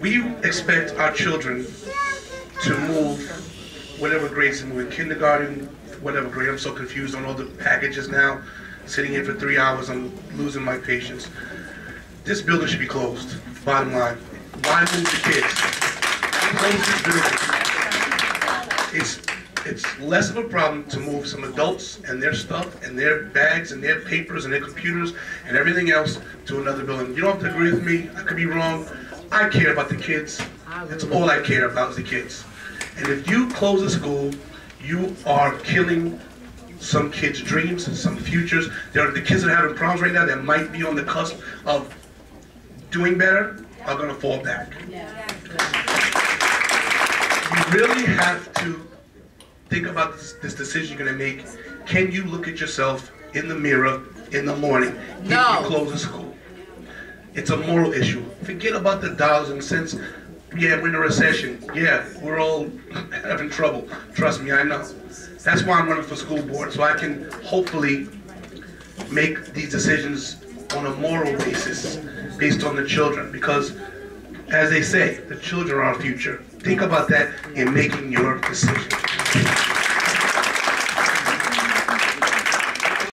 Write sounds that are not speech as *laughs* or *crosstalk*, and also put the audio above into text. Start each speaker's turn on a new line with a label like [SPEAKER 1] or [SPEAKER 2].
[SPEAKER 1] We expect our children to move whatever grades they move in kindergarten, whatever grade. I'm so confused on all the packages now. Sitting here for three hours, I'm losing my patience. This building should be closed. Bottom line, why move the kids? Close this building. It's it's less of a problem to move some adults and their stuff and their bags and their papers and their computers and everything else to another building. You don't have to agree with me. I could be wrong. I care about the kids. That's all I care about is the kids. And if you close a school, you are killing some kids' dreams, some futures. There are the kids that are having problems right now that might be on the cusp of doing better are going to fall back. You really have to think about this, this decision you're going to make. Can you look at yourself in the mirror in the morning
[SPEAKER 2] No.
[SPEAKER 1] if you close a school? It's a moral issue. Forget about the dollars and cents. Yeah, we're in a recession. Yeah, we're all *laughs* having trouble. Trust me, I know. That's why I'm running for school board, so I can hopefully make these decisions on a moral basis based on the children. Because, as they say, the children are our future. Think about that in making your decision. Thank you.